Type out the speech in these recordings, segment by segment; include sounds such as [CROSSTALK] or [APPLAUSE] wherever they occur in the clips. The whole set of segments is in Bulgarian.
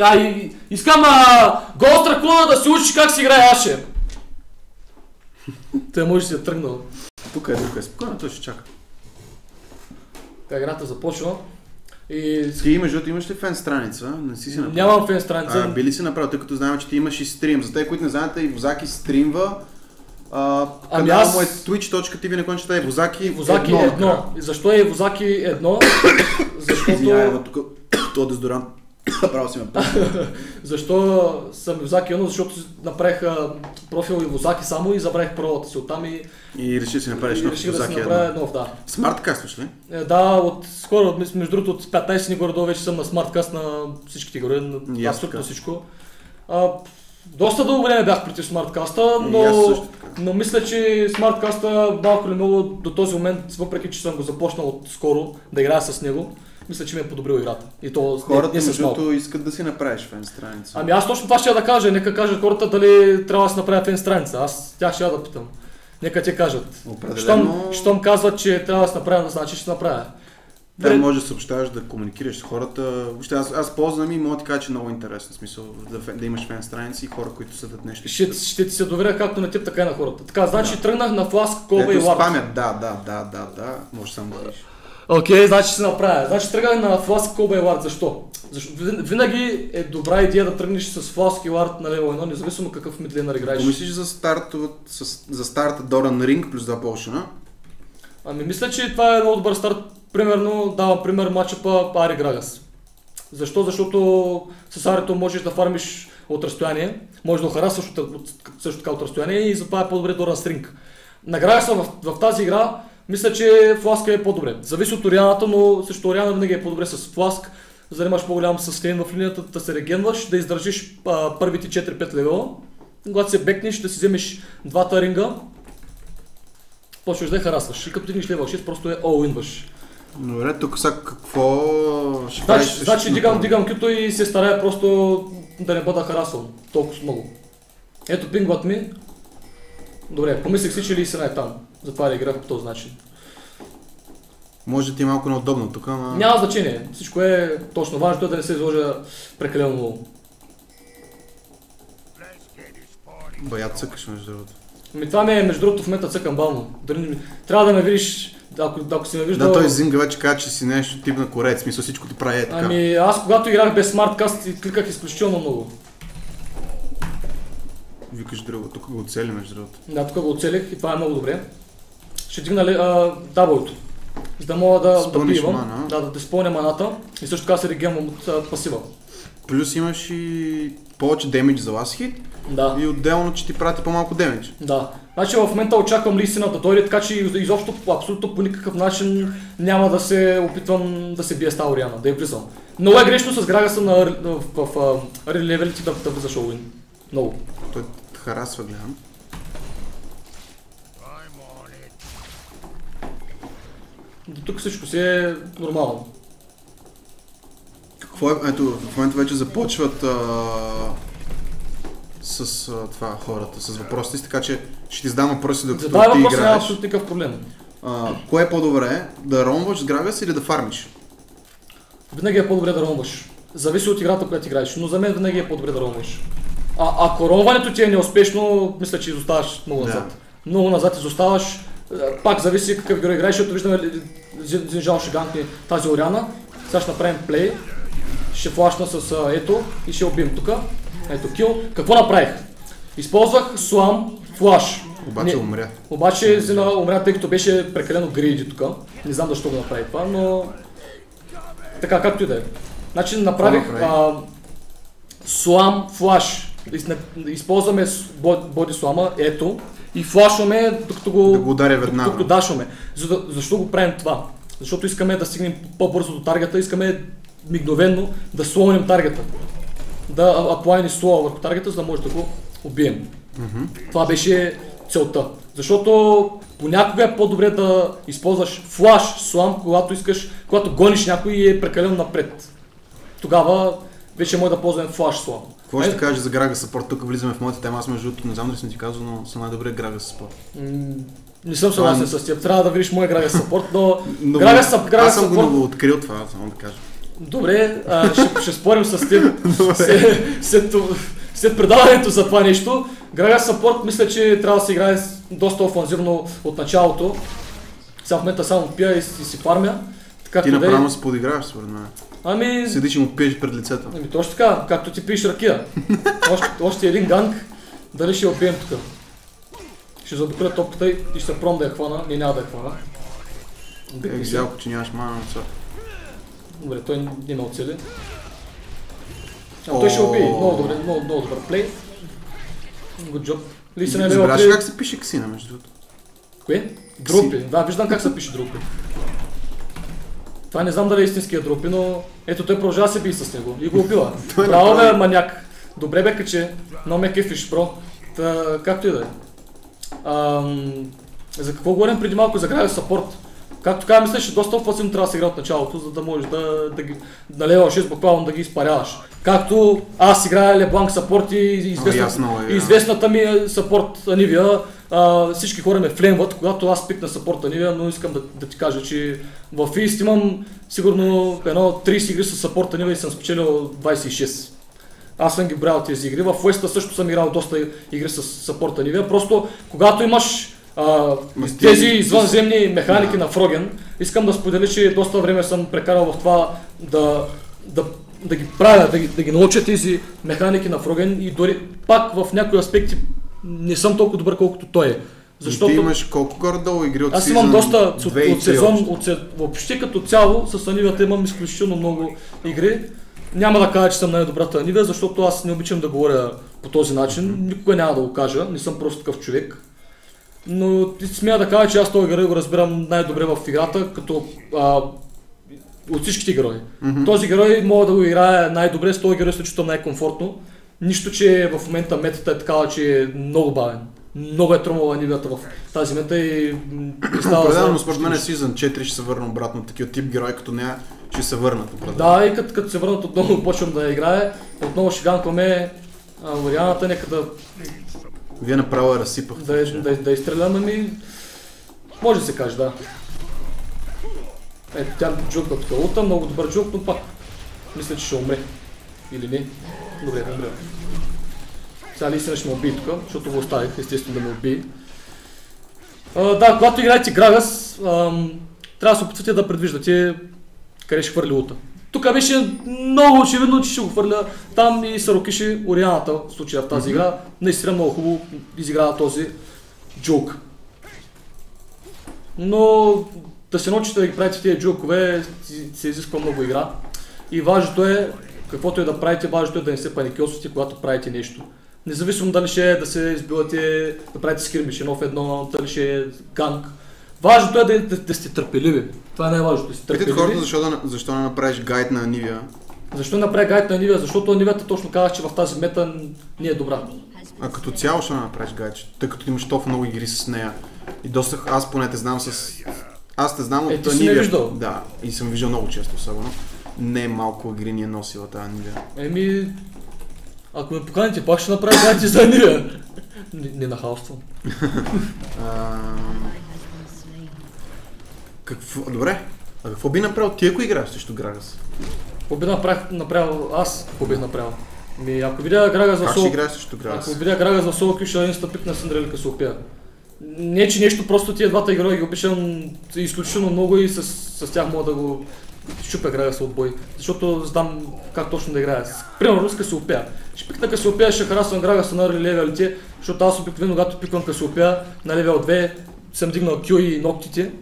А, и, искам а, Ghost Recon да се учиш как се играе Аше. Той може да си е тръгнал. Тук е, тук е. Спокойно, той ще чака. Така играта започва. И Ти между другото имаш ли фен страница? Не си си направил. нямам фен страница. А, би ли си направил, тъй като знаем, че ти имаш и стрим. За те, които не знаете, и Возаки стримва. А, Ами аз- му е twitch.tv, на кончета е Возаки, Возаки едно. Защо е Возаки едно? [COUGHS] Извинявай, Защото... но тук [COUGHS] то дезодорант. [LAUGHS] Право си ме. [LAUGHS] Защо съм Возаки едно? Защото направих профил и Возаки само и забравих паролата си оттам и, И реши да си направиш и нов реших да си направя едно. нов, да. Смарт кастваш ли? Е, Да, от скоро, между другото, от 15 дни горе-долу вече съм на смарткаст на всичките горе, на абсолютно всичко. А, доста дълго време бях против смарткаста, но, но мисля, че смарткаста малко или много до този момент, въпреки че съм го започнал от скоро да играя с него, мисля, че ми е подобрил играта. И то Хората, не, не с между малко. другото, искат да си направиш фен страница. Ами аз точно това ще я да кажа. Нека кажат хората дали трябва да се направя фен страница. Аз тях ще я да питам. Нека те кажат. Определено- Щом, щом казват, че трябва да се направя, значи ще направя. Да, Пред- може да съобщаваш, да комуникираш с хората. Въобще, аз, аз ползвам и мога да кажа, че е много интересно. В смисъл да, да имаш фен страници и хора, които следят нещо. Ще, ще ти се доверя както на теб, така и на хората. Така, значи тръгнах на фласк, колба и лард. спамят, да, да, да, да, да. Може само да Окей, значи ще се направя. Значи тръгнах на фласк, колба и лард. Защо? Защо? Вин- Винаги е добра идея да тръгнеш с фласк и лард на лево 1, независимо какъв мидленър играеш. Помислиш за, стартоват, с, за старта Доран Ринг плюс 2 полшена. Ами мисля, че това е много добър старт. Примерно, давам пример матчъпа Ари Грагас. Защо? Защото с Арито можеш да фармиш от разстояние, можеш да харасваш от, също така от разстояние и затова е по-добре Доран Стринг. На Грагаса в, в тази игра, мисля, че Фласка е по-добре. Зависи от Орианата, но също Ориана винаги е по-добре с Фласк, за да имаш по-голям състейн в линията, да се регенваш, да издържиш а, първите 4-5 левела. Когато се бекнеш, да си вземеш двата ринга, почваш да я харасваш. И като дигнеш левел 6, просто е all-инваш. Добре, тук сега какво ще Значи, правиш? значи дигам, дигам кюто и се старая просто да не бъда харасван толкова много. Ето пингват ми. Добре, помислих си, че ли си е там. Затова ли играх по този начин. Може ти е малко неудобно тук, ама... Няма значение. Всичко е точно. Важното е да не се изложа прекалено много. Бая цъкаш между другото. Ами това ми е, между другото, в момента цъкам не ми- Трябва да ме видиш, ако, ако си ме виждал... Да, той Зинга вече каза, че си нещо тип на корец, смисъл всичко ти прави е така. Ами аз когато играх без смарткаст и кликах изключително много. Викаш друго, тук го оцели между другото. Да, тук го оцелих и това е много добре. Ще дигна даблото. За да мога да, да. Да, да, да изпълня маната. И също така се регенвам от а, пасива. Плюс имаш и повече демидж за last hit Да. и отделно, че ти прати по-малко демидж. Да. Значи в момента очаквам листина да дойде, така че изобщо абсолютно по никакъв начин няма да се опитвам да се бия с тази Ориана, да я влизам. Много е грешно с Грагаса на, в, в, в, в левелите да, да влизаш Олуин. Много. Той харасва, гледам. До тук всичко си е нормално. Какво е, ето, в момента вече започват а, с а, това хората, с въпросите си, така че ще ти задам въпроси докато Задай ти въпрос, няма играеш. абсолютно никакъв проблем. А, кое е по-добре, да ромваш с Грагас или да фармиш? Винаги е по-добре да ромваш. Зависи от играта, която играеш, но за мен винаги е по-добре да ромваш. А ако ромването ти е неуспешно, мисля, че изоставаш много Да. назад. Много назад изоставаш. Пак зависи какъв герой играеш, защото виждаме Зинжал ганкне тази Ориана. Сега ще направим плей. Ще флашна с ето и ще убием тук. Ето кил. Какво направих? Използвах слам, флаш. Обаче Не- умря. Обаче Зина умря, тъй като беше прекалено грейди тук. Не знам защо го направи това, но... Така, както и да е. Значи направих а, слам флаш. Из- Използваме боди слама, ето. И флашваме, докато го, Да го ударя веднага. докато дашваме. За да, защо го правим това? Защото искаме да стигнем по-бързо до таргета, искаме мигновенно да слоним таргета. Да аплайни слоа върху таргета, за да може да го убием. Това беше целта. Защото понякога е по-добре да използваш флаш слам, когато искаш, когато гониш някой и е прекалено напред. Тогава вече може да ползваме флаш слам. Какво ще кажеш за Грага Съпорт? Тук влизаме в моята тема. Аз между другото не знам дали съм ти казал, но съм най-добре Грага Съпорт. М, Не съм съгласен с теб. Трябва да видиш моя Грага Сапорт, но... [LAUGHS] Но Грага Съп- Грага аз съм го много открил това, само да кажа. Добре, а, ще, ще спорим с теб [LAUGHS] след, след, предаването за това нещо. Грага Сапорт мисля, че трябва да се играе доста офанзивно от началото. Сега в момента само пия и, и си фармя. Така Ти да е. направо се подиграваш, според мен. Ами, Седиш и му пиеш пред лицето. ами точно така, както ти пиеш ракия. още, още един ганг, дали ще я убием тук. Ще заобиколя топката и ще се пром да я хвана, не няма да я хвана. Е, се. жалко, че нямаш мана на. Добре, той не ме оцели. А той ще О. уби. Много добре, много, много добър плей. Good job. Лисен е лева Разбираш ли плей. как се пише ксина, между другото? Кое? Друпи. Да, виждам как се пише друпи. Това не знам дали е истинския друпи, но ето той продължава да се бие с него и го убива. [LAUGHS] Браво бе, маняк. Добре бе, каче. Но ме кефиш, бро. Та, както и да е. Ам, за какво говорим преди малко? За града сапорт. Както казвам, мисля, че доста офансивно трябва да се игра от началото, за да можеш да, да ги на лева 6 буквално да ги изпаряваш. Както аз играя Лебланк сапорт и известна, ясно е, и известната ми е сапорт Анивия. А, всички хора ме фленват, когато аз пикна сапорт Анивия, но искам да, да ти кажа, че в East имам сигурно едно 30 игри с сапорт Анивия и съм спечелил 26. Аз съм ги брал тези игри. В Уеста също съм играл доста игри с сапорта Нивия. Просто когато имаш а, тези извънземни механики Да. на Фроген, искам да споделя, че доста време съм прекарал в това да, да, да ги правя, да ги, да ги науча тези механики на Фроген и дори пак в някои аспекти не съм толкова добър колкото той е. Защото... Ти имаш колко горе-долу игри от Аз имам доста от, и от сезон, от, въобще като цяло с Анивията имам изключително много игри. Няма да кажа, че съм най-добрата Анивия, защото аз не обичам да говоря по този начин. Никога няма да го кажа, не съм просто такъв човек. Но смея да кажа, че аз този герой го разбирам най-добре в играта, като а, от всичките герои. Мгм. Този герой мога да го играя най-добре, с този герой се чувствам най-комфортно. Нищо, че в момента метата е такава, че е много бавен. Много е тромала нивията в тази мета и [CLEARS THROAT] става да Определено, според мен нищо. сезон 4 ще се върна обратно. Такива тип герои като нея ще се върнат определено. Да, и като, като се върнат отново почвам да играе, отново ще ганкваме а, Орианата, нека да, Вие направо я разсипах. да, да, да изстрелям, ами може да се каже, да. Ето тя джуква тук лута, много добър джук, но пак мисля, че ще умре. Или не? Добре, умре. Сега наистина ще ме убие тук, защото го оставих, естествено да ме убие. А, да, когато играете Грагас, ам, трябва да се опитвате да предвиждате къде ще хвърли лута. Тук беше много очевидно, че ще го хвърля там и Сарокиши Орианата, в случая в тази игра. Наистина много хубаво изиграва този джук. Но да се научите да ги правите тези джукове, си- се изисква много игра. И важното е, каквото е да правите, важното е да не се паникьосвате, когато правите нещо. Независимо дали ще е да се избивате, да правите скирмиш едно в едно, дали ще е ганг. Важното е да, да, да сте търпеливи. Това е най-важното, да сте Питат търпеливи. хората защо, да, защо не направиш гайд на Нивия. Защо направи гайд на Нивия? Защото Нивията точно казах, че в тази мета не е добра. А като цяло ще направиш гайд, тъй като имаш толкова много игри с нея. И доста, аз поне те знам с... Аз те знам Е, от ти си ме Нивия. виждал. Да, и съм виждал много често особено. Не малко игри ни е носила тази Нивия. Еми, ако ме поканите, пак ще направя гайд и за Нивия. Не, не нахалствам. Какво? Добре. А какво би направил ти, ако играеш срещу Грагас? Какво би направил, направил аз? Какво бих направил? Ми, ако видя Грага за Как ще соло... играеш срещу Грагас? Ако видя Грага за соло, ще да инстъпик на Синдрели Касиопея. Не, че нещо, просто тия двата герои ги обичам изключително много и с, с тях мога да го щупя Грагас от бой. Защото знам как точно да играя. С- Примерно с Касиопея. Ще пикна Касиопея, ще харасвам Грагаса на левелите, защото аз обикновено, когато пиквам Касиопея на левел 2, съм дигнал кю и ногтите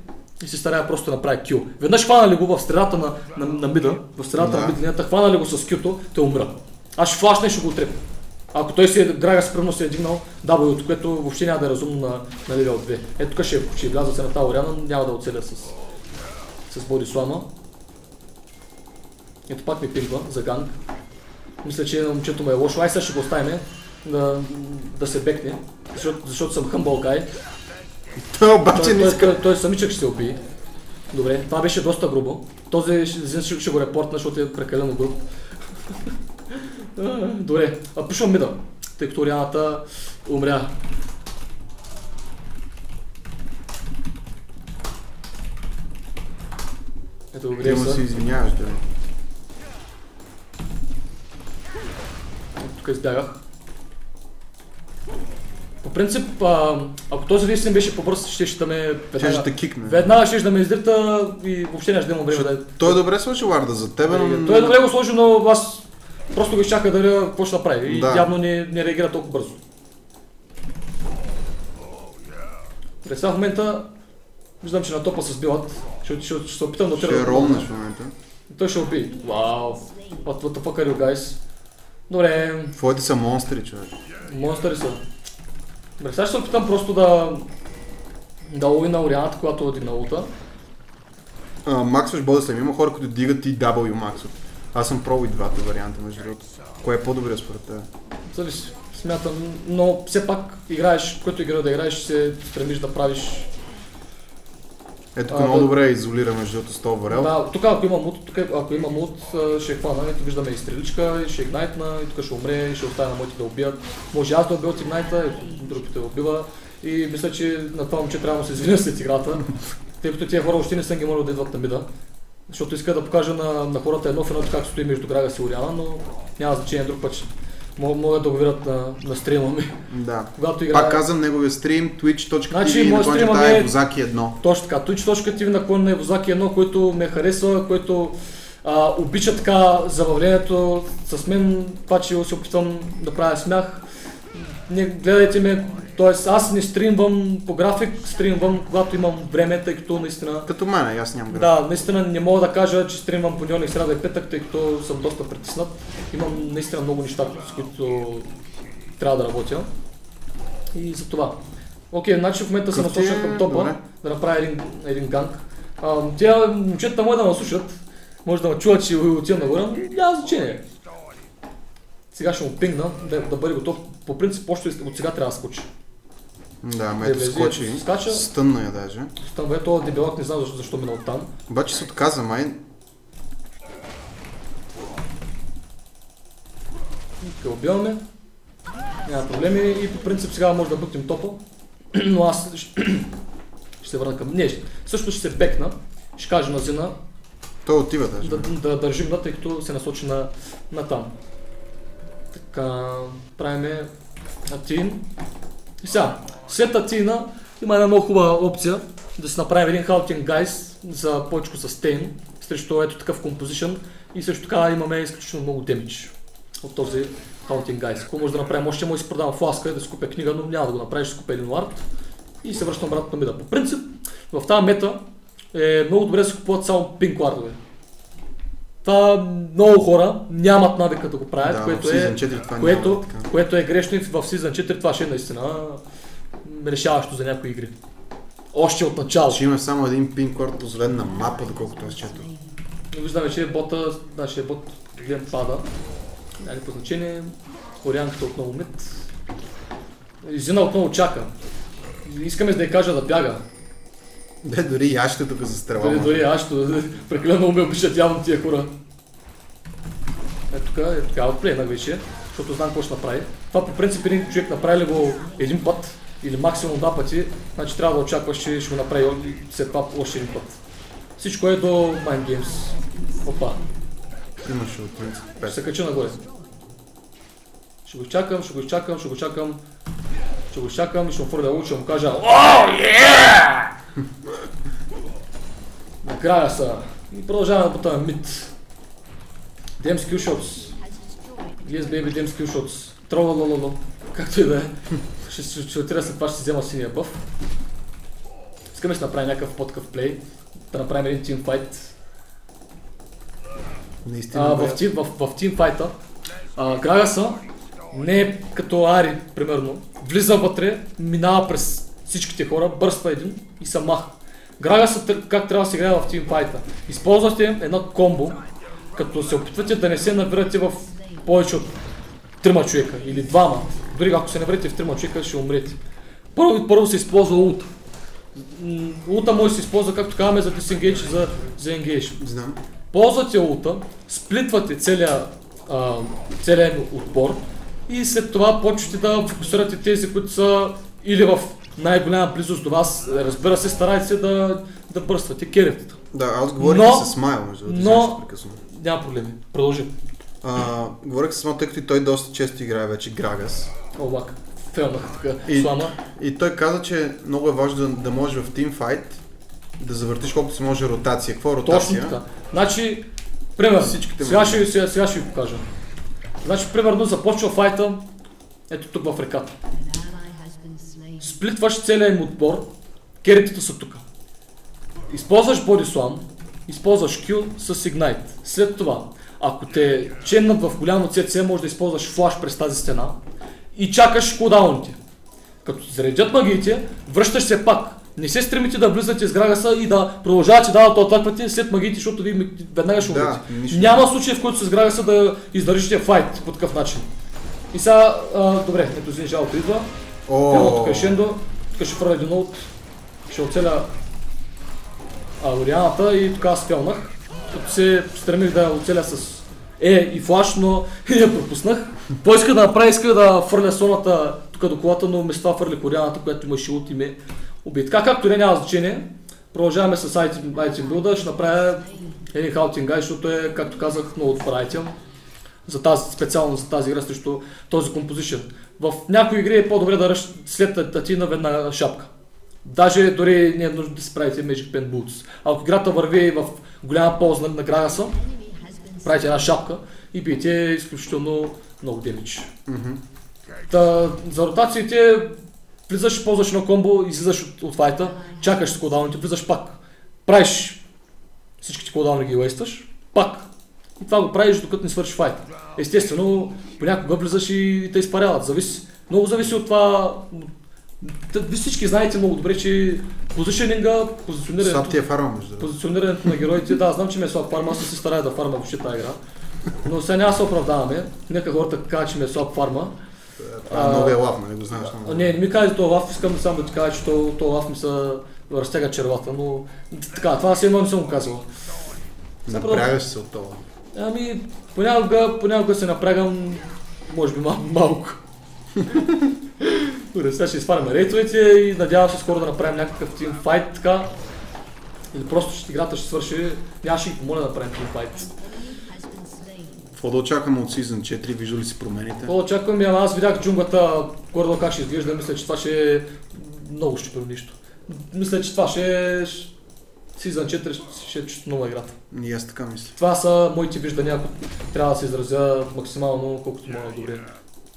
и се старая просто да направя кю. Веднъж хванали го в средата на, на, на мида, в средата Да. на мидлинията, хванали го с кюто, те умра. Аз ще флашна и ще го отрепя. Ако той си е, Грага спрямо се е дигнал W, което въобще няма да е разумно на, на левел 2. Ето тук ще, ще вляза се на тази Ориана, няма да оцеля с, с Боди Слама. Ето пак ми пингва за ганг. Мисля, че момчето му е лошо. Ай сега ще го оставим да, да се бекне, защото, защото съм humble guy. Той обаче Той, не той, иска. той, той самичък ще се убие. Добре, това беше доста грубо. Този ще, ще, ще го репортна, защото е прекалено груб. [LAUGHS] Добре, а пушвам мида, тъй като Орианата умря. Ето го Ти му се извиняваш, да. Тук избягах. По принцип, а, ако този листин беше по-бърз, ще ще ме Ще ще веднага, те кикне. веднага ще да ме издрита и въобще нямаше да имам време да... Той е добре свърши Ларда за тебе, но... Той е добре го сложи, но аз просто го изчака да видя какво ще направи и Да. явно не, не реагира толкова бързо. През сега в момента виждам, че на топа се сбиват. Ще, ще, ще се опитам да Ще отида. ролнеш в момента. Той ще убие. Вау. What, what the fuck are you guys? Добре, Твоите са монстри, човек. монстъри са. Добре, сега ще се опитам просто да... Да лови на Орианата, когато е дигна улта. А, максваш Бодеслем. Има хора, които дигат и W максват. Аз съм пробвал и двата варианта, между другото. Кое е по-добре според теб? Зависи. Смятам, но все пак играеш, което игра да играеш, се стремиш да правиш Ето тук А, много да. добре изолира между другото с този варел. Да, тук ако има мут, тук ако има мут, ще хвана, ето виждаме и стреличка, и ще игнайтна, и тук ще умре, и ще оставя на моите да убият. Може аз да убия от игнайта, и другите да убива. И мисля, че на това момче трябва да се извиня след играта, тъй като тия хора още не съм ги молил да идват на мида. Защото иска да покажа на, на хората едно в едно как стои между Грагас и Ориана, но няма значение друг път. Могат да го видят на, на стрима ми. Да. Когато играе... Пак казвам неговия стрим, twitch.tv, Значи, наклончета е- е Возаки 1. Точно така. Twitch.tv наклон на Евозаки е едно, което ме харесва, което а, обича така забавлението с мен, това, че се опитвам да правя смях. Не гледайте ме, т.е. аз не стримвам по график, стримвам когато имам време, тъй като наистина Като мен, аз нямам да, наистина не мога да кажа, че стримвам понеделник, сряда и петък, тъй като съм доста притиснат. Имам наистина много неща, с които трябва да работя. И за това. Окей, значи в момента се ти насочвам е? към топа Добре. да направя един, един ганг. А, тя момчета може да ме слушат, може да ме чуват, че отивам нагоре, но няма значение. Сега ще му пингна, да, да бъде готов. По принцип, още от сега трябва да скочи. Да, ме ето скочи. скача. Стънна я даже. Там бе, този дебелак не знам защо, защо мина оттам. Обаче се отказа, май. Тук убиваме. Няма проблеми и по принцип сега може да бутим топа. [CLEARS THROAT] Но аз [CLEARS THROAT] ще се върна към... Не, също ще се бекна. Ще кажа на Зина Той отива даже. да, да държим на, тъй като се насочи на, на там. Така, правиме Атин. И сега, след Атина има една много хубава опция да се направи един Хаутин Гайс за повече с Тейн срещу ето такъв композишън и също така имаме изключително много демидж от този Haunting Guys. Какво може да направим? Още може да си продавам фласка и да си купя книга, но няма да го направиш, ще си купя един лард и се връщам обратно на мида. По принцип, в тази мета е много добре да се купуват само пинк лардове. Това много хора нямат навика да го правят, да, което е, Season 4 това което, няма което е грешно и в Season 4 това ще е наистина решаващо за някои игри. Още от начало. Ще има само един пин корд позволен на мапа, доколкото аз четох. Но виждаме, че бота, нашия бот гледам пада. Няма по значение. Корианката отново мит. Зина отново чака. Искаме да я кажа да бяга. Де, дори и аз ще тук за стрела. Дори, аз ще прекалено ме обичат явно тия хора. Ето тук, е така, отплейнах вече, защото знам какво ще направи. Това по принцип един човек направи ли го един път или максимум два пъти, значи трябва да очакваш, че ще го направи след това още един път. Всичко е до Mind Games. Опа. Имаше от принцип Ще 5. се кача нагоре. Ще го изчакам, ще го изчакам, ще го изчакам. Ще го изчакам и ще му фърля луч, ще му кажа О, yeah! Накрая са. И продължаваме да бутаме мид. Дем skillshots. Yes, baby, дем skillshots. Трололололо. Както и да е. Ще ще- ще отида след това, ще взема синия бъв. Искаме да си направим някакъв подкъв плей. Да направим един тимфайт. Наистина. А, в, тим, в, в тимфайта а, Грагаса не е като Ари, примерно. Влиза вътре, минава през всичките хора, бърства един и се маха. Грагаса как трябва да се играе в тимфайта. Използвате една комбо, като се опитвате да не се набирате в повече от трима човека или двама. Дори ако се наберете в трима човека, ще умрете. Първо, първо се използва улта. Улта може да се използва, както казваме, за disengage и за, за engage. Знам. Ползвате улта, сплитвате целия, а, целия отбор и след това почвате да фокусирате тези, които са или в най-голяма близост до вас. Разбира се, старайте се да, да бърствате керетата. Да, аз говорих Но- с Майл, между но-. Няма проблеми. Продължи. А, говорих с Мо, тъй като и той доста често играе вече Грагас. О, лак. Фелнах така. И- Слама. И той каза, че много е важно да, да можеш в тимфайт да завъртиш колкото си може ротация. Какво е Точно ротация? така. Значи, примерно, сега ще, сега, сега ще ви покажа. Значи, примерно, започва файта, ето тук в реката. Сплитваш целия им отбор, керитите са тук. Използваш Body Slam, използваш Q с Ignite. След това, ако те чемнат в голямо CC, може да използваш флаш през тази стена и чакаш кулдауните. Като заредят магиите, връщаш се пак. Не се стремите да влизате с Грагаса и да продължавате да атаквате след магиите, защото ви веднага ще Да, умрете. нищо. Няма случай, в който с Грагаса да издържите файт по такъв начин. И сега, а, добре, ето Зин Жалото идва. Едно О, тук е Шендо, тук ще фърля един от, ще оцеля Лорианата и тук аз фелнах. Като се стремих да оцеля с Е и флаш, но [LAUGHS] я пропуснах. Той иска да направи, иска да фърля соната тук до колата, но вместо това фърли Корианата, която има шилот и ме уби. Така както не няма значение, продължаваме с Item, item Builder, ще направя един хаутинг гай, защото е, както казах, много добър айтем за тази, специално за тази игра срещу този композишън. В някои игри е по-добре да ръш след татина веднага шапка. Даже дори не е нужно да си правите Magic Pen Boots. Ако играта върви в голяма полза на Грагаса, Enemy has been правите една шапка и биете изключително много демидж. Та, за ротациите влизаш, ползваш едно комбо, излизаш от, от файта, чакаш с кулдауните, влизаш пак. Правиш всичките кулдауни ги уействаш, пак. И това го правиш докато не свършиш файта. Естествено, понякога влизаш и те изпаряват. Зависи. Много зависи от това. Вие всички знаете много добре, че позиционинга, Слаб позиционирането, ти е фарма, между позиционирането на героите, да, знам, че ме е слаб фарма, аз се старая да фарма въобще тази игра. Но сега няма се оправдаваме. Нека хората кажат, че ме е слаб фарма. Това е новия лав, нали го знаеш много. Не, не ми кажа това лав, искам само да ти кажа, че то, то лав ми се разтяга червата, но така, това си едно не съм го казал. Напрягаш се от това. Ами, понякога, понякога се напрягам, може би мал, малко. [LAUGHS] Добре, сега ще изфарме рейтовете и надявам се скоро да направим някакъв тим файт така. Или просто ще, играта ще свърши, нямаше ги помоля да направим тим файт. has been slain. Какво да очакваме от Season 4? Вижда ли си промените? Какво очакваме? Ама аз видях джунглата, горе как ще изглежда, мисля, че това ще е много щупено нищо. Мисля, че това ще е... Season 4 ще- е нова играта. И аз така мисля. Това са моите виждания, ако трябва да се изразя максимално колкото мога добре.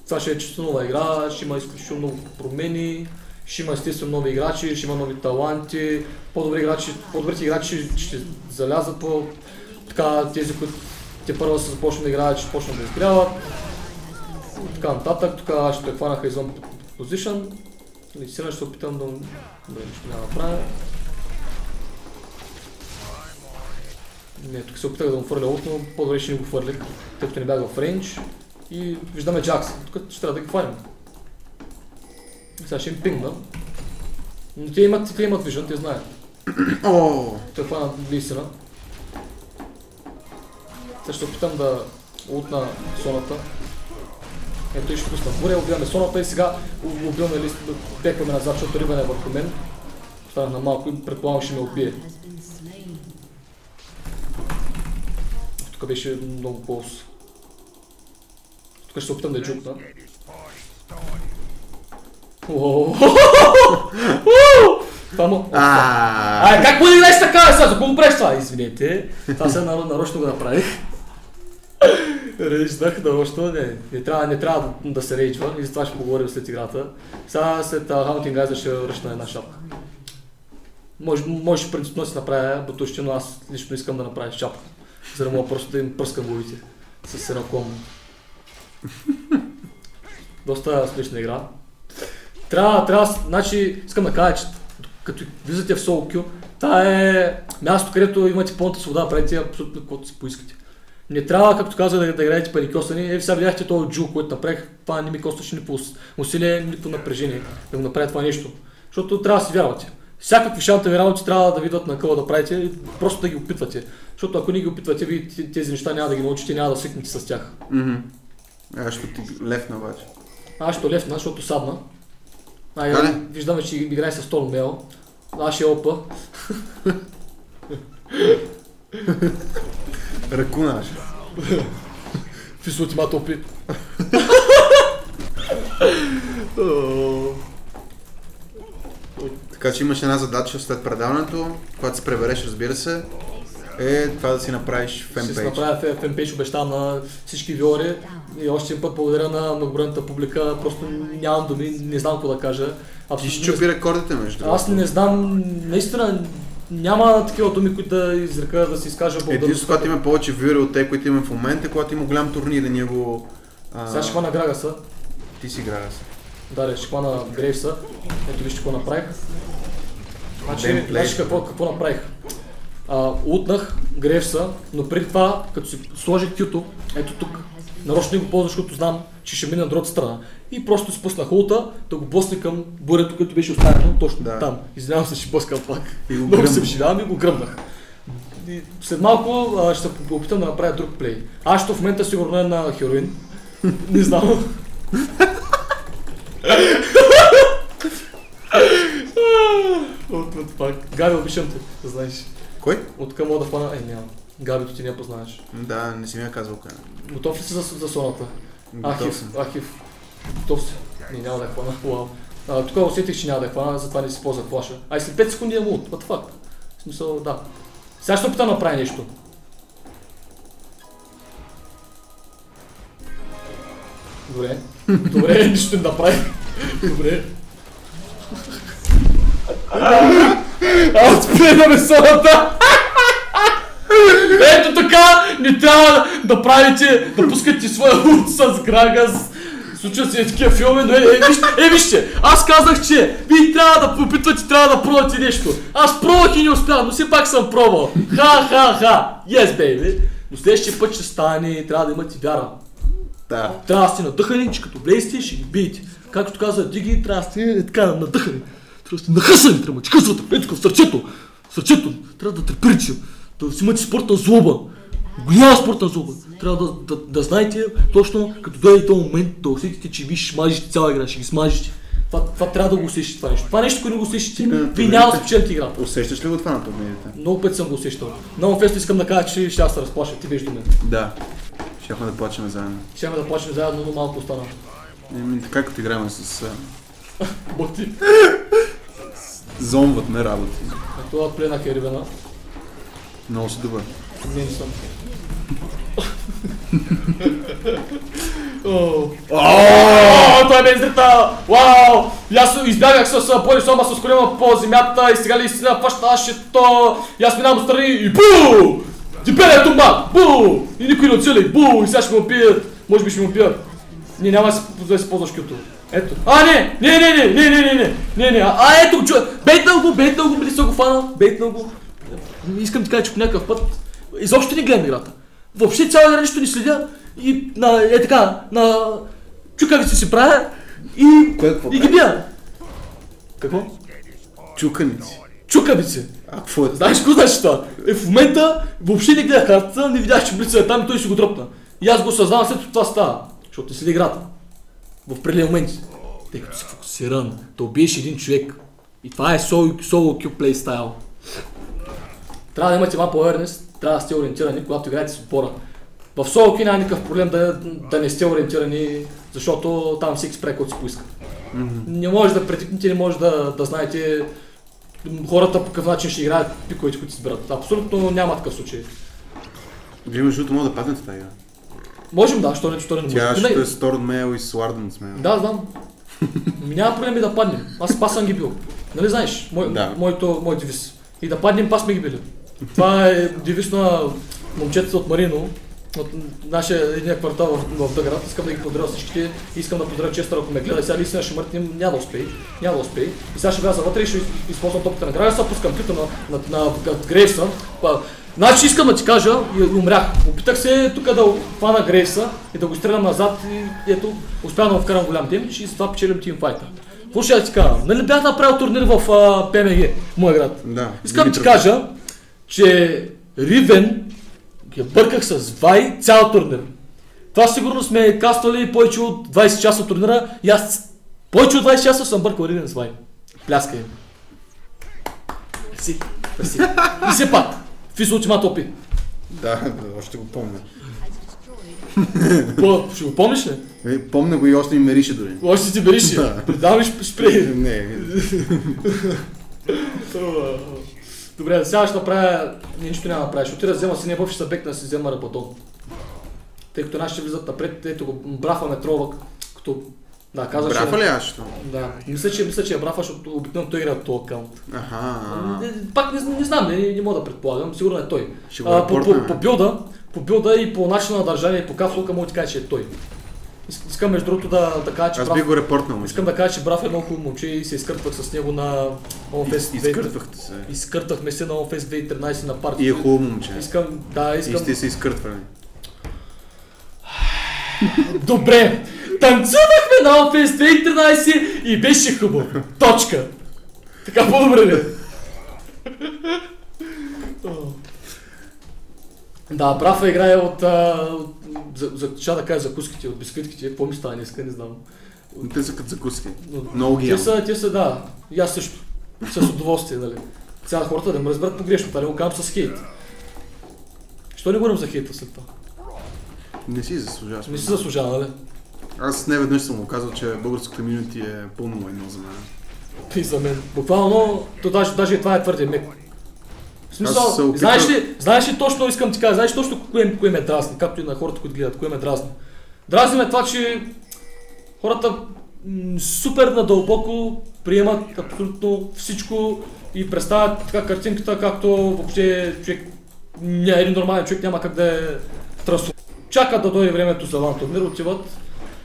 Това ще е чисто нова игра, ще има изключително много промени, ще има естествено нови играчи, ще има нови таланти, по-добри играчи, по-добрите играчи ще, ще залязат по така тези, които те първо са започнали да играят, ще почнат да изгряват. Така нататък, тук ще те хванаха извън позишън. И сега ще опитам да... Добре, нищо няма направя. Не, тук се опитах да му фърля ult, но по-добре ще не го фърлих, тъй като не бях в рейндж. И виждаме Джакс. Тук ще трябва да ги хванем. Сега ще им пингна. Но те имат, те имат вижън, те знаят. О, Той хвана Лисина. Сега ще опитам да утна соната. Ето и ще пусна. Добре, убиваме соната и сега убиваме лист, пекваме назад, защото Ривен е върху мен. Станах на малко и предполагам ще ме убие. Тук беше много полз. Тук ще се опитам да джукна. Това му... как му играеш така, сега? За го правиш това? Извинете. Това сега наро- нарочно го направих. Рейджнах нарочно, не, трябва, да, се рейджва и затова ще поговорим след играта. Сега след Хаунтинг Гайза ще връща една шапка. Може, може принципно да си направя бутушки, но аз лично искам да направя шапка. За да мога просто да им пръскам главите с едно. [LAUGHS] Доста смешна игра. Трябва, трябва, значи, искам да кажа, че като влизате в Soul Q, това е място, където имате пълната свобода да правите абсолютно каквото си поискате. Не трябва, както казах, да, да играете парикосани. Е, сега видяхте този джул, който направих, това не ми костваше ни по ус- усилие, ни по напрежение да го направя това нещо. Защото трябва да си вярвате. Всякакви шантови работи трябва да видят на какво да правите и просто да ги опитвате. Защото ако не ги опитвате, вие тези неща няма да ги научите, няма да свикнете с тях. мгм. Аз ще ти левна обаче. Аз ще лефна, защото садна. Ай, ли? виждаме, че играе с Storm Mail. Аз ще опа. Ракуна ще. Фис ултимат опи. Така че имаш една задача след предаването, когато се пребереш, разбира се, е това да си направиш Ще си фенпейдж. направя фе- фенпейдж, обещавам на всички виори и още един път благодаря на многобройната публика, просто нямам думи, не знам какво да кажа. Ти Абсолютно ще не- чупи рекордите между другото. Аз не знам, наистина няма такива думи, които да изрека, да си изкажа Единствено, когато има повече вюри от те, които имаме в момента, когато има голям турнир и ние го... а, Сега ще хвана Грагаса. Ти си се. Да, ще хвана Грейвса. Ето вижте какво направих. Значи, значи какво, какво направих? А, утнах Грейвса, но преди това, като си сложих тюто, ето тук, нарочно го ползвах, защото знам, че ще мине на другата страна. И просто си пуснах улта, да го блъсна към бурето, което беше оставено точно Да. там. Извинявам се, ще блъскам пак. И го Много се вживявам и го гръмнах. И след малко а, ще опитам да направя друг плей. Аз ще в момента сигурно е на хероин. [LAUGHS] Не знам. [LAUGHS] От, от пак. Габи, обичам те, знаеш. Кой? От към мога да фана... Е, няма. Габито ти не я познаваш. Да, не си ми я казвал къде. Готов ли си за, за соната? Готов Ахив, съм. Ахив. Готов си. Не, няма да я хвана. Уау. А, тук усетих, че няма да я хвана, затова не си ползва флаша. А и след 5 секунди е мулт. What the fuck? В смисъл, да. Сега ще опитам да направя нещо. Добре. Добре, [LAUGHS] нищо не направих. Добре. [LAUGHS] Аз спираме солата! Ето така не трябва да правите, да пускате своя луд с Грагас. Случва се е такива филми, но е, е, вижте, е, вижте, аз казах, че вие трябва да попитвате, трябва да пробвате нещо. Аз пробвах и не успях, но все пак съм пробвал. Ха, ха, ха. Yes, baby. Но следващия път ще стане, трябва да имате вяра. Да. Трябва да сте надъхани, че като влезете ще ги биете. Както каза Диги, трябва да сте е, така надъхани. Трябва да сте нахъсани, трябва да късвате, е така в сърцето. В сърцето. Трябва да треперите, да си имате спортна злоба. Голяма спортна злоба. Трябва да, да, да знаете точно, като дойде този момент, да усетите, че ви смажите цяла игра, ще ги смажите. Това, това трябва да го усещате това нещо. Това нещо, което не го усещате, турнирите- няма да спечелите играта. Усещаш ли го това на турнирите? Много пъти съм го усещал. Много фест искам да кажа, че ще аз се разплаша, ти виж до мен. Да. Щяхме да плачем заедно. Ще да плачем заедно, но малко остана. Еми, така като играем с... а, [LAUGHS] Бахти. Зомват ме работи. Това отпленах е Ривена. Много си добър. Не, не съм. Той ме изрита! Вау! И аз избягах с а, Боли Сома с колема по земята и сега ли истина фащаше то и аз минавам отстрани и бу! Дипеле тумба! Бу! И никой не оцели! Бу! И сега ще ме убият! Може би ще ме убият. Не, няма да си, да си ползваш кюто. Ето. А, не! Не, не, не, не, не, не, не, не, не, а, а ето чуя! Бейтнал го, бейтнал го, били са го фана, бейтнал го. Искам ти кажа, че по някакъв път изобщо не гледам играта. Въобще цяла игра нищо не следя и на, е така, на чукавици си правя и, Кое и ги бия. Какво? Чуканици. Чукавици. А, какво е? Знаеш какво значи това? Е, в момента въобще не гледах картата, не видях, че Блица е там и той си го дропна. И аз го осъзнавам след това става, защото не следи играта. В определени моменти. Тъй като си фокусиран, да убиеш един човек. И това е соло, соло кю плей стайл. Трябва да имате малко awareness, трябва да сте ориентирани, когато играете с отбора. В соло кю няма никакъв проблем да, да не сте ориентирани, защото там всеки спре който си поиска. Не може да претикнете, не може да, да знаете хората по какъв начин ще играят пиковете, които изберат. Абсолютно няма такъв случай. Вие между другото мога да паднете тази игра. Можем, да, що не, що не Тя можем. ще е Mail и Sword Mail. Да, знам. Няма проблем и да паднем. Аз пас съм ги бил. Нали знаеш, мой, Да. моето, мой девиз. И да паднем, пас сме ги били. Това е девиз на момчетата от Марино, от нашия един квартал в, в Дъград. Искам да ги поздравя всичките. Искам да поздравя Честър, ако ме гледа. Сега наистина ще мъртнем, няма да успей. Няма да успей. И сега ще вляза вътре и ще използвам топката на Грайса, пускам кюта на, на, на, на Грейвса. Значи искам да ти кажа и, умрях. Опитах се тук да хвана Грейса и да го стрелям назад и ето успях да вкарам голям демидж и с това печелим тимфайта. Какво ще ти кажа? Нали бях направил турнир в а, ПМГ, моя град? Да. Искам да ти кажа, че Ривен я бърках с Вай цял турнир. Това сигурно сме каствали повече от 20 часа турнира и аз повече от 20 часа съм бъркал Ривен с Вай. Пляскай. Мерси. Мерси. И все пак, физ ултимат опи. Да, още го помня. Какво, ще го помниш ли? Е, помня го и още ми мерише дори. Още ти бериш. Да. Предавам ли шпрей? Не, Добре, сега ще направя... Не, нищо няма да. Ще отида да взема синия бъв, ще се бекна да си взема рапатон. Тъй като нашите влизат напред, ето го брафа метрова, като... Да, казваш. Брафа ли аз? що? Да. Мисля, че, мисля, че е брафа, защото обикновено той играе от този аккаунт. Аха. Не, Пак не, не знам, не, не мога да предполагам, сигурно е той. А, по, по, по, билда, по билда и по начина на държание и по капсулка мога да ти кажа, че е той. Ис- Искам между другото да, да кажа, че Аз Браф, би го репортнал, мисля. искам да кажа, че Браф е много хубаво момче и се изкъртвах с него на OnFest 2013. Изкъртвахте се. Изкъртахме се на OnFest 2013 на парти. И е хубаво момче. Искам, да, И искам. сте се изкъртвали. Добре, танцувахме на OnFest 2013 и беше хубаво. Точка. Така по-добре ли? е? Да, Брафа играе от, а, за, за, ще да кажа закуските, от бисквитките, какво ми става днеска, не знам. Те са като закуски. Но, Много ги те са, те са, да, и аз също. С удоволствие, нали. Сега хората да ме разберат погрешно, това не го казвам с хейт. Що не говорим за хейта след това? Не си заслужаваш. Не си заслужава, нали? Аз не веднъж съм го казал, че българското комьюнити е пълно войно за мен. И за мен. Буквално, то даже, даже и това е твърде мек. В смисъл, опитвам- знаеш, ли, знаеш ли точно, искам ти кажа, знаеш точно кое, кое ме дразни, както и на хората, които гледат, кое ме дразни. Дразни ме това, че хората м, супер надълбоко приемат абсолютно всичко и представят така картинката, както въобще човек, ня, един нормален човек няма как да е трансформиран. Чакат да дойде времето за лан турнир, отиват.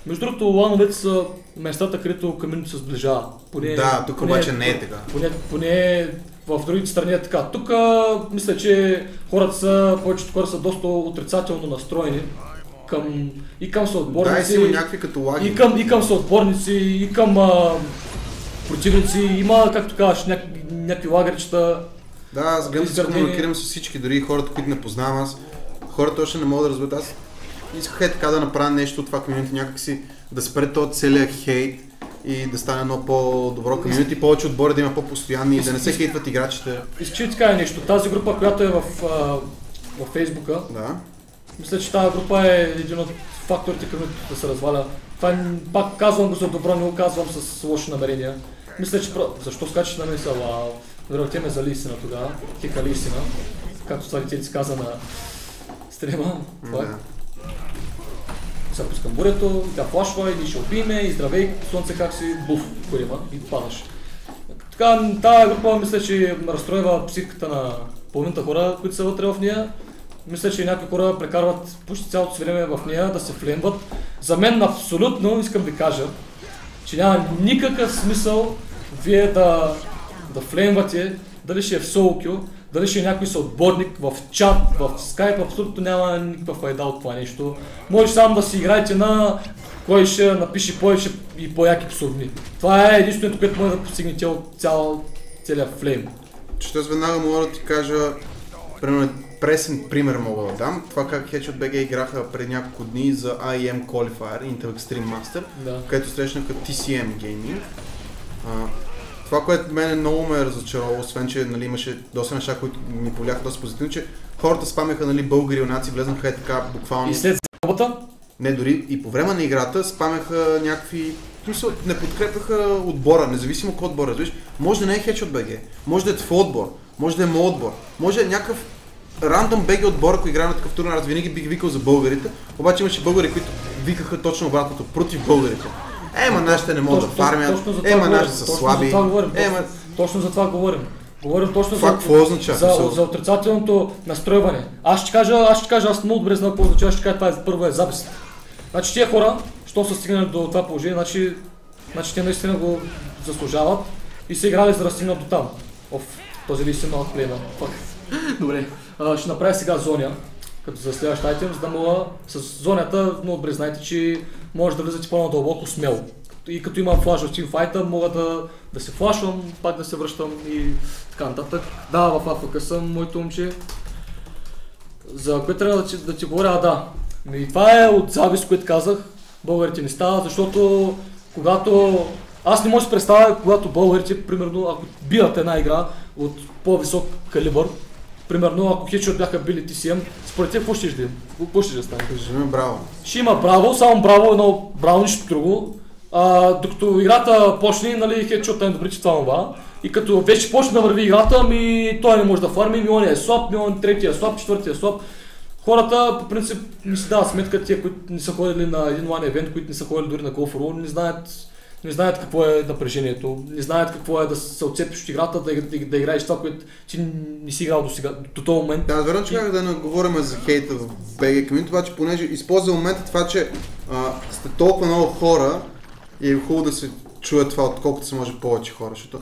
Между другото, лановете са местата, където каминото се сближава. Поне, Да, тук поне- обаче не е така. Поне, поне в другите страни е така. Тук мисля, че хората са, повечето хора са доста отрицателно настроени към, и към Да, и съотборници, си има някакви като лаги. и към, и към съотборници, и към а, противници. Има, както казваш, някакви, някакви лагерчета. Да, аз гледам да се комуникирам с всички, дори и хората, които не познавам аз. Хората още не могат да разберат. Аз исках е така да направя нещо от това комьюнити, някакси да спре този целият хейт и да стане едно по-добро комьюнити, повече отбори да има по-постоянни и да не се хейтват играчите. Искам да ти кажа нещо. Тази група, която е в, в Фейсбука, Да. Мисля, че тази група е един от факторите, които да се разваля. Това е, пак казвам го за добро, не го казвам с лоши намерения. Мисля, че... Защо скачаш на мен вау? Вероятно, те ме за листина тогава. Кика листина. Както това дете си каза на стрима. Това е. Да. Сега пускам бурето, тя флашва и ще убиме, и здравей, слънце как си, буф, корима и падаш. Така, тази група мисля, че разстройва психиката на половината хора, които са вътре в нея. Мисля, че някои хора прекарват почти цялото си време в нея да се флемват. За мен абсолютно искам да кажа, че няма никакъв смисъл вие да, да флемвате, дали ще е в солкю, дали ще е някой съотборник в чат, в скайп, абсолютно няма никаква файда от това нещо. Може само да си играете на кой ще напише повече и по-яки псовни. Това е единственото, което може да постигнете от цял, целият флейм. Че аз веднага мога да ти кажа, примерно, пресен пример мога да дам. Това как Hedge от BG играха преди няколко дни за IEM Qualifier, Intel Extreme Master, Да. където срещнаха TCM Gaming. Това, което мене много ме разочаровало, освен че нали, имаше доста неща, които ми повлияха доста позитивно, че хората спамяха нали, българи, юнаци, влезнаха е така буквално. И след работа, Не, дори и по време на играта спамяха някакви... смисъл, не подкрепяха отбора, независимо кой отбор разбираш. Може да не е хеч от БГ, може да е твой отбор, може да е мой отбор, може да е някакъв рандъм БГ отбор, ако играе на такъв турнир, аз винаги бих викал за българите, обаче имаше българи, които викаха точно обратното, против българите. Е, ма нашите не могат да фармят, точно за е, това ма говорим, нашите са точно слаби, За това говорим, е, точно, ма... точно за това говорим. Говорим точно Това за, какво означава? за, Смисъл? за отрицателното настройване. Аз ще кажа, аз ще кажа, аз много добре знам какво означава, ще кажа, това е първо е запис. Значи тия хора, що са стигнали до това положение, значи, значи те наистина го заслужават и са играли за да стигнат до там. Оф, този ли си малък плейна. Добре, а, ще направя сега зоня, като за следващ айтем, за да мога с зонята, много добре знаете, че може да влизате по-надълбоко смело. И като имам флаш в тимфайта, мога да, да се флашвам, пак да се връщам и така нататък. Да, в АФК съм, моето момче. За което трябва да ти, да ти говоря, а да. И това е от завист, което казах. Българите не стават, защото когато... Аз не мога да представя, когато българите, примерно, ако бият една игра от по-висок калибър, примерно ако хедшот бяха били TCM, според теб какво ще да? Какво ще да стане? Кажи ми браво. Ще има браво, само браво, едно браво, нищо друго. А, докато играта почне, нали, хедшот е добри, че това това. И като вече почне да върви играта, ми той не може да фарми, ми он е слаб, ми он третия е слаб, четвъртия е слаб. Хората, по принцип, не си дават сметка, тия, които не са ходили на един лайн евент, които не са ходили дори на Golf Roll, не знаят, не знаят какво е напрежението, не знаят какво е да се отцепиш от играта, да, да, да играеш това, което ти не си играл до сега, до този момент. Да, верно, че как да не говорим за хейта в BG Community, обаче понеже използва момента това, че а, сте толкова много хора и е хубаво да се чуе това, отколкото се може повече хора, защото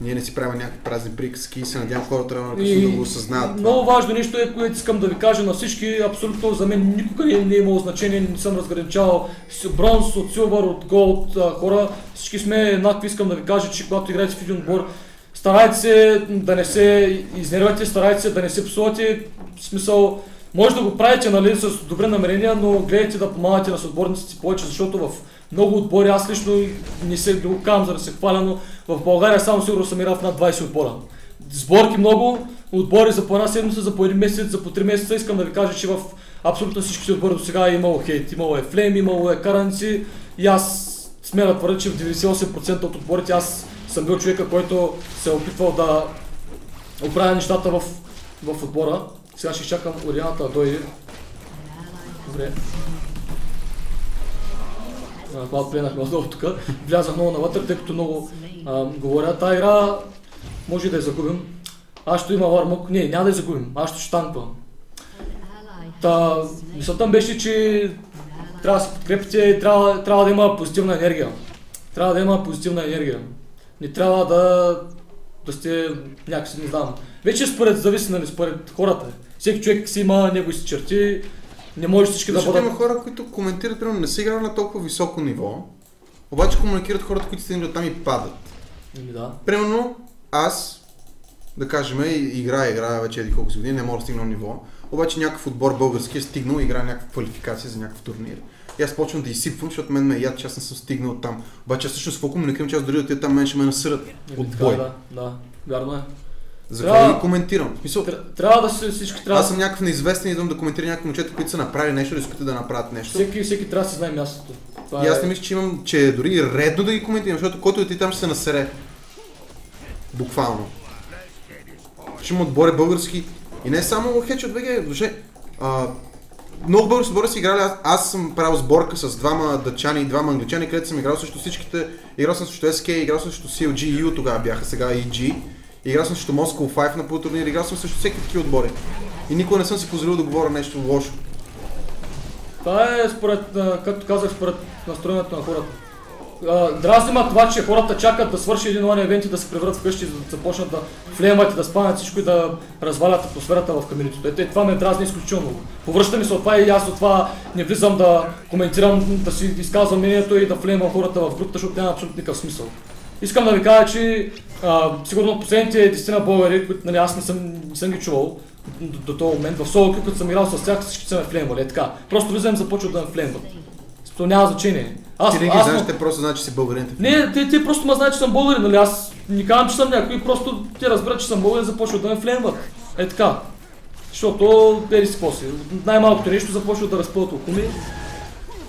ние не си правим някакви празни приказки и се надявам хората късно да го осъзнаят. Много важно нещо е, което искам да ви кажа на всички, абсолютно за мен никога не, не е имало значение, не съм разграничавал бронз, от силвър, от голд хора, всички сме еднакви, искам да ви кажа, че когато играете в един отбор, старайте се да не се изнервяте, старайте се да не се псувате, в смисъл, може да го правите нали, с добри намерения, но гледайте да помагате на съотборниците повече, защото в много отбори, аз лично не се го казвам, за да се хваля, но в България само сигурно съм играл в над 20 отбора. Сборки много, отбори за по една седмица, за по един месец, за по три месеца. Искам да ви кажа, че в абсолютно всички отбори до сега е имало хейт. Имало е флейм, имало е караници и аз смея да твърдя, че в 98% от отборите аз съм бил човека, който се е опитвал да оправя нещата в, в отбора. Сега ще чакам Орианата да дойде. Добре. Малко пленахме отдолу тук. Влязах много навътре, тъй като много а, говоря. Тая игра може да я загубим. Аз ще има вармок. Не, няма да я загубим. Аз ще штанквам. Та, мисълта ми беше, че трябва да се подкрепите, трябва, трябва да има позитивна енергия. Трябва да има позитивна енергия. Не трябва да, да сте някакси, не знам. Вече според зависи, нали, според хората. Всеки човек си има негови си черти. Не може всички да бъдат... има хора, които коментират, примерно не са играли на толкова високо ниво, обаче комуникират хората, които стигнали там и падат. Ами да. Примерно, аз, да кажем, играя, играя вече еди колко години, не мога да стигна на ниво, обаче някакъв отбор български е стигнал играе някаква квалификация за някакъв турнир. И аз почвам да изсипвам, защото мен ме яд, че аз не съм стигнал там. Обаче аз всъщност какво комуникирам, че аз дори да отида там, мен ще ме насърят от бой. е, Да, да, вярно е. За какво да коментирам? В смисъл, Тря- Трябва да се, всички трябва аз съм някакъв неизвестен и идвам да коментирам някакви момчета, които са направили нещо, да се опитат да направят нещо. Всеки, всеки трябва да си знае мястото. Това И аз е- не мисля, че имам, че е дори редно да ги коментирам, защото който и ти там ще се насере. Буквално. Ще има отбори български. И не само хеч от БГ, въобще. А, много български отбори са играли. Аз, аз съм правил сборка с двама дъчани и двама англичани, където съм играл срещу всичките. Играл съм срещу SK, играл съм срещу CLG EU тогава бяха, сега EG. Играл съм срещу Moscow 5 на полутурнир, играл съм срещу всеки такива отбори. И никога не съм си позволил да говоря нещо лошо. Това е според, както казах, според настроението на хората. Дразни ма това, че хората чакат да свърши един онлайн евент и да се преврат вкъщи, да започнат да флемат и да спанят всичко и да развалят атмосферата в каминитото. Ето, това ме дразни изключително. Повръща ми се от това и аз от това не влизам да коментирам, да си изказвам мнението и да флемам хората в групата, защото няма абсолютно никакъв смисъл. Искам да ви кажа, че а, сигурно последните десетина българи, които нали, аз не съм, не съм ги чувал до, до този момент, в соло като съм играл с тях, всички са ме флемвали. Е така. Просто влизам и започват да ме флемват. То няма значение. Аз, Ти не ги аз, знаеш, те просто знаят, че си българин. не, те, те просто ме знаят, че съм българин, нали? Аз не казвам, че съм някой, просто те разбират, че съм българин и започват да ме флемват. Е така. Защото, ери си после. Най-малкото нещо започват да разпълват около ми.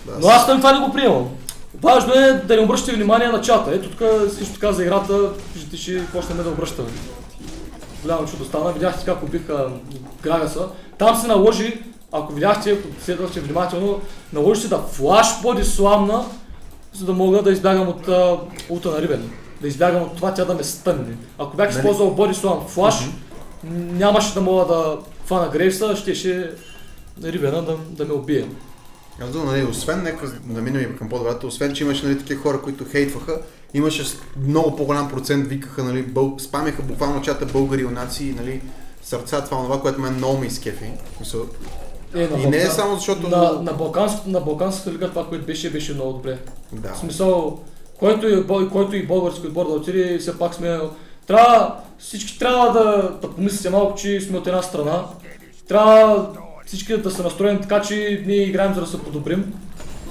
Да, Но аз там това не го приемам. Важно е да не обръщате внимание на чата. Ето тук също така за играта, виждате, ще почнем да обръщаме. Голямо чудо стана. Видяхте как убиха Грагаса. Там се наложи, ако видяхте, ако следвахте внимателно, наложи се да флаш боди сламна, за да мога да избягам от улта на Рибен. Да избягам от това тя да ме стънне. Ако бях Нали? използвал боди слам флаш, нямаше да мога да фана Грейвса, щеше Рибена да, да ме убие. Аз нали, освен, нека да минем към по-добрата, освен, че имаше нали, такива хора, които хейтваха, имаше много по-голям процент, викаха, нали, бъл... спамяха буквално чата българи, юнаци, нали, сърца, това, това, което мен много ме изкефи. Мисъл, Е, И не е Балкан- само защото... На, на, Балканската, на Балканската лига това, което беше, беше много добре. Да. В смисъл, който и, който и български отбор да отиде, все пак сме... Трябва, всички трябва да, да помислите малко, че сме от една страна. Трябва всички да са настроени така, че ние играем за да се подобрим,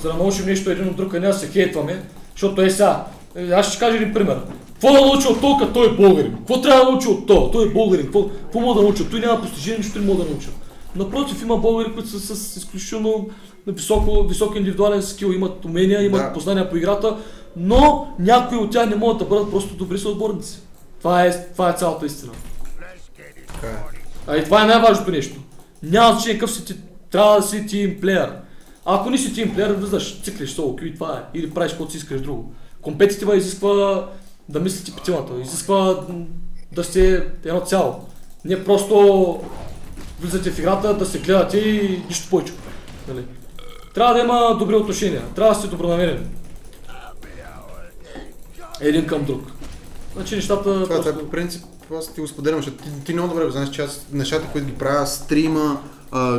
за да научим нещо един от друг, а не да се хейтваме. Защото е сега, Е, Аз ще кажа един пример. Какво да научи от то, като той е българин? Какво трябва да научи от то? Той е българин. Какво, какво мога да науча? Той няма постижение, нищо не мога да науча. Напротив, има българи, които са с изключително високо, висок индивидуален скил, имат умения, имат Да. познания по играта, но някои от тях не могат да бъдат просто добри съотборници. Това е, това е цялата истина. Е. А и това е най-важното нещо. Няма значение какъв си ти, трябва да си тим плеер. Ако не си тим плеер, влизаш, циклиш соло и това е. Или правиш каквото си искаш друго. Компетитива изисква да мислите петимата, изисква да сте едно цяло. Не просто влизате в играта, да се гледате и нищо повече. Нали? Трябва да има добри отношения, трябва да сте добронамерени. Един към друг. Значи нещата Това, това просто... по принцип, аз ти го споделям, защото ти, ти много добре го знаеш, че аз нещата, които ги правя, стрима,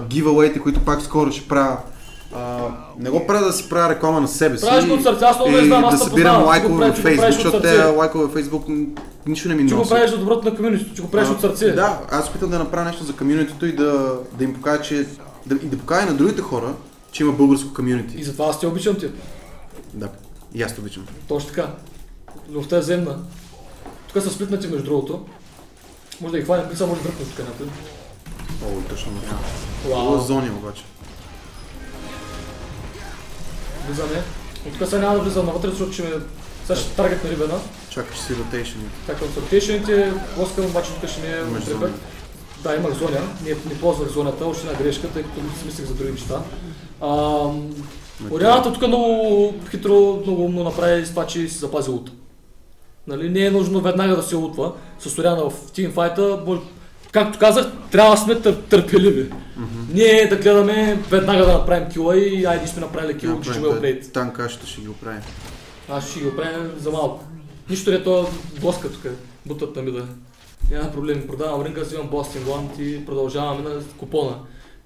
giveaway които пак скоро ще правя, а, не го правя да си правя реклама на себе си. Правиш го от сърце, аз много и не знам, аз да събирам лайкове правиш Facebook, от защото те лайкове във Facebook нищо не ми Ти го носи. правиш за доброто на комьюнитито, ти го правиш от сърце. Да, аз опитам да направя нещо за комьюнитито и да, да им покажа, че да, и да покажа на другите хора, че има българско И комьюнити. затова аз те обичам ти. Да, и аз те обичам. Точно така. Любовта е земна. Тук са сплитнати между другото. Може да ги хванем, писа може да дръпнем тук някой. О, точно така. Вау. Хубава зони обаче. Влизаме. От тук сега няма да влизам навътре, защото ще ме... Сега ще таргет на рибена. Чакаш си ротейшн. Така, от ротейшените, лоскам, обаче тук ще ми е зони. Да, имах зоня. Не, не ползвах зоната, още една грешка, тъй като си мислех за други неща. Ам, Орианата тук много хитро, много умно направи с това, че си запази лут. Нали, не е нужно веднага да се лутва. С Ориана в тимфайта, както казах, трябва да сме тър, търпеливи. Ние да гледаме веднага да направим кила и айде сме направили кил, че ще ме оплейт. Танкашата ще ги оправи. Аз ще ги оправим за малко. Нищо не е то блоска тук, бутът на мида. Няма проблем, продавам ринга, взимам Бостин Бланд и продължаваме на купона.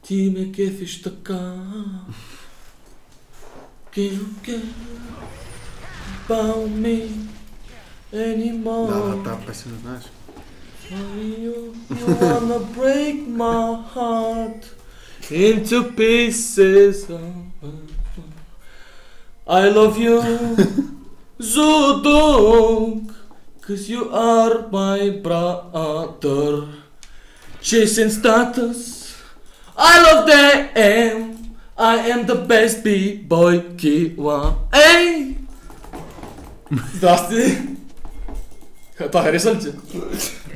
Ти ме кефиш така. Can't get about me anymore. Да, да, тази песен не знаеш. Why you, you wanna break my heart into pieces. I love you, [LAUGHS] Zuduk, cause you are my brother. Chasing status, I love them. I am the best b-boy кила. Ей! [LAUGHS] Здрасти! Това хареса ли ти?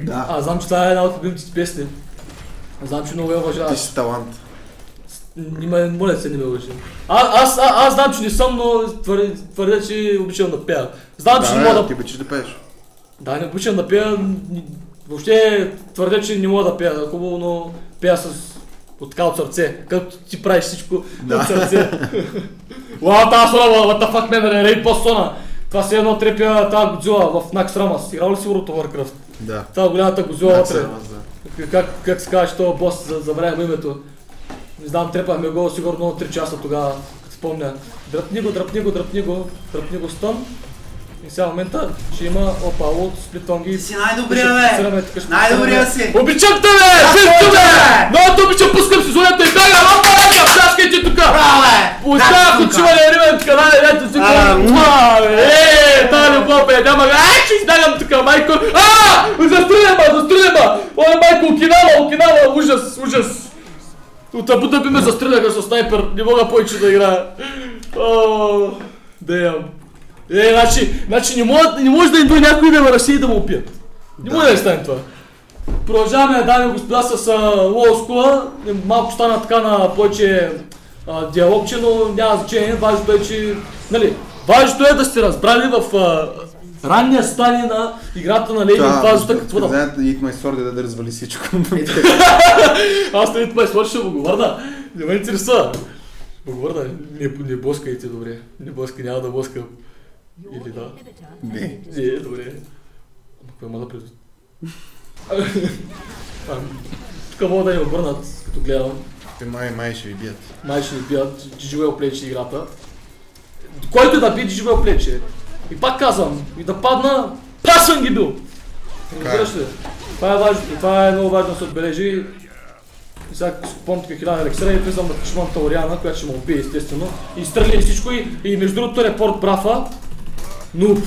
Да. Аз знам, че това е една от любимите ти песни. Аз знам, че много я Ти уважаваш. си талант. Нима, моля се, не ме лъжи. А, аз, а, аз знам, че не съм, но твърдя, твърдя че обичам да пея. Знам, че не мога Да, да... ти обичаш да пееш. Да, не обичам да пея. Въобще твърдя, че не мога да пея. Хубаво, но пея с... От така от сърце. Като ти правиш всичко Да. от сърце. [LAUGHS] Уау, тази сона, what the fuck, man, рейд по сона. Това си едно трепя тази Годзила в Накс Рамас. Играл ли си World of Warcraft? Да. Тази голямата Годзила Да, вътре. да. Как, как се казваш този бос, за- забравям името. Не знам, трепахме го сигурно 3 часа тогава, като спомня. Дръпни го, дръпни го, дръпни го, дръпни го стън. И сега в момента ще има опа, лот, сплитонги. Ти си най-добрия, бе! Най-добрия си! Обичам те, бе! Също, бе! Много те обичам, пускам сезонята и бяга, опа, лека, пляскайте тук! Оставя Значи от чуване Ривен канал, ето тук. А, Муа, Е, тази любов е, няма. Ай, ще издагам тук, майко. А, застреля ма, застреля ма. Оле, майко, Окинава, Окинава, ужас, ужас. От Абу Даби ме застреляха с снайпер, не мога повече да играя. О, Damn. Е, значи, значи не, може, не може да дойде някой да ме разсеи да му опият. Не може да не стане това. Продължаваме, дами и господа, с Лоу Скула. Малко стана така на повече а, диалогче, но няма значение. Важното е, че... Нали, важното е да сте разбрали в а, ранния стадий на играта на Лейди Да, фазата какво да... Знаете, Eat My Sword да, да развали всичко. [LAUGHS] Аз не това изслушай, ще го. Не ме интересува. Го върна. Не, не блъскайте, добре. Не блъска, няма да блъска. Или да. Не. Не, добре. Ама какво има да предвид? Тук мога да ни обърнат, като гледам. Те май, май ще ви бият. Май ще ни бият, Джиджуел плече играта. Който да би Джиджуел плече. И пак казвам, и да падна, съм ги бил. Разбираш ли? Това е важно, това е много важно да се отбележи. И сега купувам тук 1000 елексира и влизам на чуманта Ориана, която ще му убие естествено. И стреля и всичко и, и между другото репорт брафа. Нуп.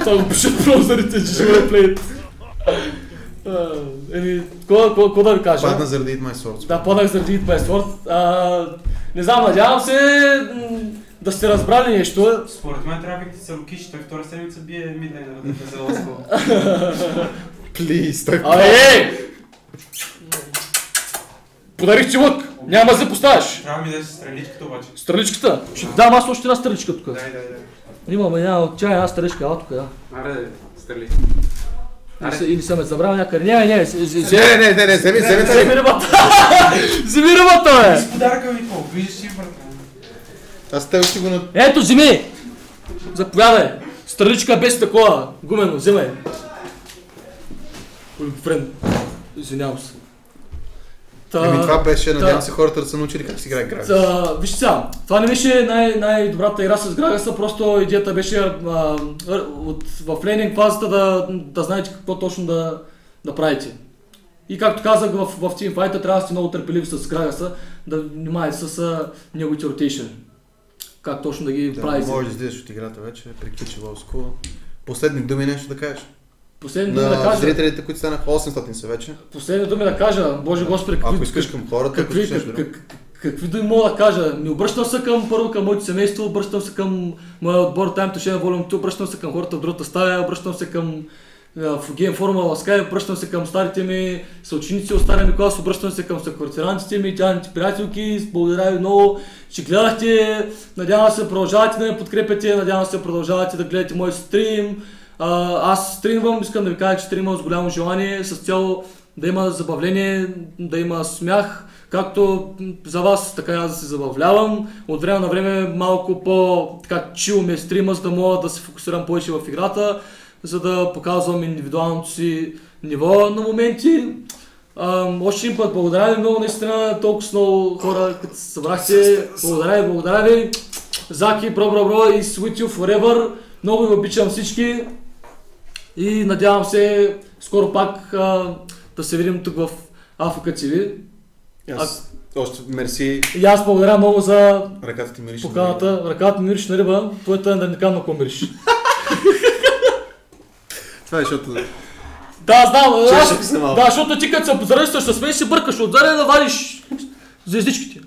Това го пишат браузърите, че ще го реплеят. Еми, какво да ви кажа? Падна заради Eat My Sword. Да, паднах заради Eat My Sword. А, не знам, надявам се да сте разбрали нещо. Според мен трябва да се лукиш, той втора седмица бие мидлейнера да те заласква. Плиз, [LAUGHS] той Абе, ей! Подарих ти лък. Няма да се поставяш. Трябва ми да си стреличката обаче. Стреличката. Ще дам аз още една стреличка тук. Дай, дай, дай. Имаме една чай, една стреличка, а тук, да. Аре, стрели. Или, съм я забравил някъде. Не, не, не, Не, не, не, не, не, вземи, вземи, Вземи рибата! [LAUGHS] Вземи рибата, бе! С подаръка ми какво? Виждаш си, брат. Аз тебе ще го на... Ето, вземи! Заповядай! Стреличка без такова, гумено, вземай. Френд, извинявам се. Та, Еми това беше, та- надявам се хората да са научили как се играе Грагас. Та, вижте сега, това не беше най- най-добрата игра с Грагаса, просто идеята беше а, от, в лейнинг фазата да, да знаете какво точно да, да правите. И както казах, в, в Teamfight трябва да сте много търпеливи с Грагаса, да внимавате с а, неговите ротейшн. Как точно да ги Да, правите. може да излизаш от играта вече, приключи Лоуско. Последни думи нещо да кажеш. Последни думи да кажа. зрителите, които станаха 800 са вече. Последни думи да кажа, Боже Господи, какви, Ако искаш към хората, какви, как, да... как, какви думи мога да кажа? Ми обръщам се към първо към моето семейство, обръщам се към моя отбор Time to Share Volume 2, обръщам се към хората в другата стая, обръщам се към в Game Formula Sky, обръщам се към старите ми съученици от стария ми клас, обръщам се към съквартирантите ми, тяхните приятелки, благодаря ви много, че гледахте, надявам се продължавате да ме подкрепяте, надявам се продължавате да гледате мой стрим. А, аз стримвам, искам да ви кажа, че стримвам с голямо желание, с цел да има забавление, да има смях, както за вас, така и аз да се забавлявам. От време на време малко по така чил ме стрима, за да мога да се фокусирам повече в играта, за да показвам индивидуалното си ниво на моменти. А, още един път благодаря ви много, наистина толкова много хора, като се събрахте. Благодаря ви, благодаря ви. Заки, бро, бро, бро и Sweet You Forever. Много ви обичам всички. И надявам се скоро пак а, да се видим тук в Африка TV. Аз още мерси, И аз благодаря много за ръката ти мирише. на поканата. Ръката ми мириш на риба, твоята е наверняка на какво мириш. [LAUGHS] Това е защото... Да, знам. Аз-. Да, защото ти като се позаръстваш с мен си бъркаш отзаре да вадиш звездичките.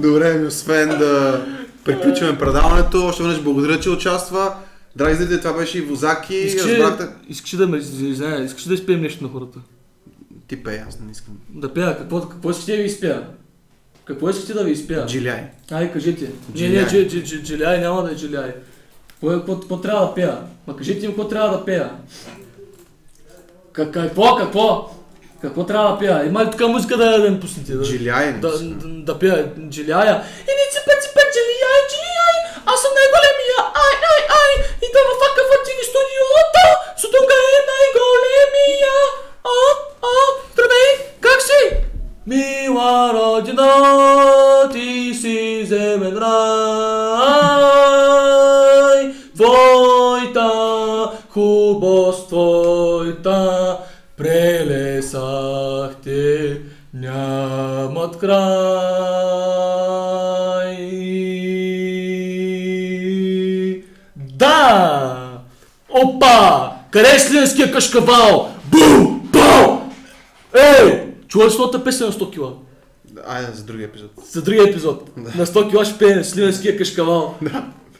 Добре, ми освен да приключваме предаването, още веднъж благодаря, че участва. Драги зрители, това беше и Возаки. Искаш, Разбрахте... искаш да ме извиня, искаш да изпеем нещо на хората. Ти пей, аз не искам. Да пея, какво, какво искате да ви изпея? Какво искате да ви изпея? Джиляй. Ай, кажете. Не, Джиляй. не, дж- джиляй няма да е джиляй. Какво, трябва да пея? Ма кажете им какво трябва да пея. Как, какво, какво? Какво трябва да пея? Има ли тук музика да, да ми пуснете? Да, Джиляй. не да, да, да пея джиляя. И не ципа, ципа, джиляй, джиляй. Аз съм най-големия. Ай, ай, ай. И да ме фака в TV студиото. Сутунга е най-големия. А, а, здравей, как си? Мила родина, ти си земен рай, Сливенския кашкавал? Бу! Бу! Ей! Чува ли своята песен на 100 кила? Айде, за другия епизод. За другия епизод. На 100 кила ще пее Сливенския кашкавал.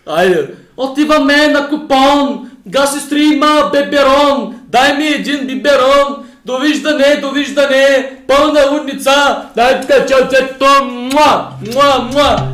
Айде. Отиваме на купон, гаси стрима, беберон, дай ми един биберон, довиждане, довиждане, пълна лудница, дай така чалцето, муа, муа, муа,